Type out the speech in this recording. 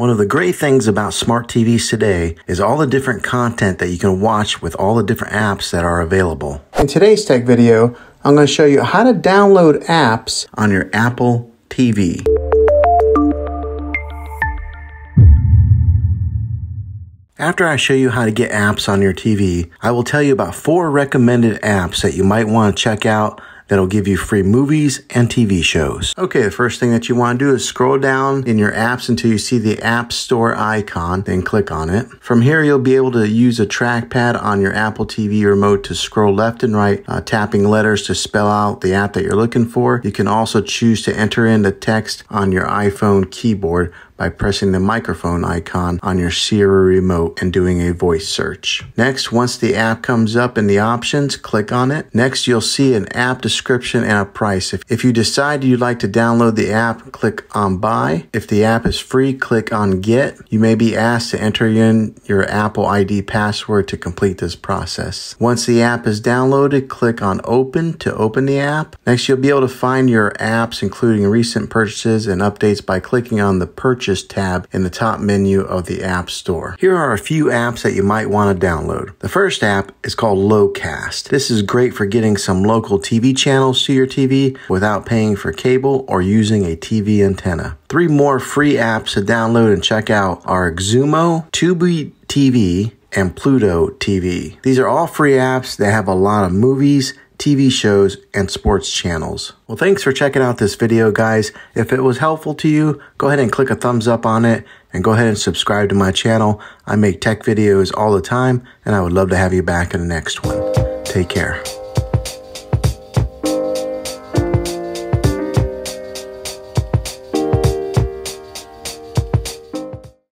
One of the great things about smart TVs today is all the different content that you can watch with all the different apps that are available. In today's tech video, I'm going to show you how to download apps on your Apple TV. After I show you how to get apps on your TV, I will tell you about four recommended apps that you might want to check out that'll give you free movies and TV shows. Okay, the first thing that you want to do is scroll down in your apps until you see the App Store icon, then click on it. From here, you'll be able to use a trackpad on your Apple TV remote to scroll left and right, uh, tapping letters to spell out the app that you're looking for. You can also choose to enter in the text on your iPhone keyboard by pressing the microphone icon on your Siri remote and doing a voice search. Next, once the app comes up in the options, click on it. Next, you'll see an app description and a price. If, if you decide you'd like to download the app, click on buy. If the app is free, click on get. You may be asked to enter in your Apple ID password to complete this process. Once the app is downloaded, click on open to open the app. Next, you'll be able to find your apps, including recent purchases and updates by clicking on the purchase Purchase tab in the top menu of the App Store. Here are a few apps that you might want to download. The first app is called Locast. This is great for getting some local TV channels to your TV without paying for cable or using a TV antenna. Three more free apps to download and check out are Xumo, Tubi TV, and Pluto TV. These are all free apps that have a lot of movies, TV shows, and sports channels. Well, thanks for checking out this video, guys. If it was helpful to you, go ahead and click a thumbs up on it and go ahead and subscribe to my channel. I make tech videos all the time, and I would love to have you back in the next one. Take care.